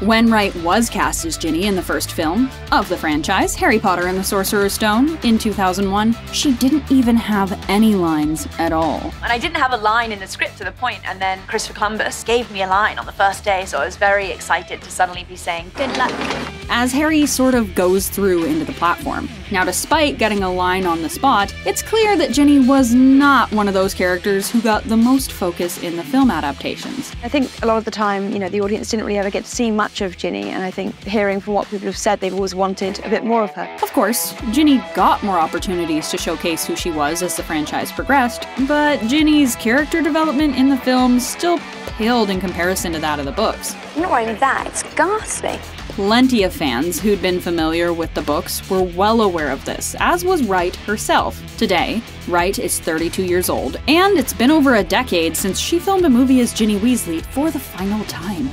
When Wright was cast as Ginny in the first film of the franchise, Harry Potter and the Sorcerer's Stone, in 2001, she didn't even have any lines at all. And I didn't have a line in the script to the point, and then Christopher Columbus gave me a line on the first day, so I was very excited to suddenly be saying, Good luck. As Harry sort of goes through into the platform. Now, despite getting a line on the spot, it's clear that Ginny was not one of those characters who got the most focus in the film adaptations. I think a lot of the time, you know, the audience didn't really ever get to see much of Ginny, and I think hearing from what people have said, they've always wanted a bit more of her. Of course, Ginny got more opportunities to showcase who she was as the franchise progressed, but Ginny's character development in the films still paled in comparison to that of the books. Not only that, it's ghastly. Plenty of fans who'd been familiar with the books were well aware of this, as was Wright herself. Today, Wright is 32 years old, and it's been over a decade since she filmed a movie as Ginny Weasley for the final time.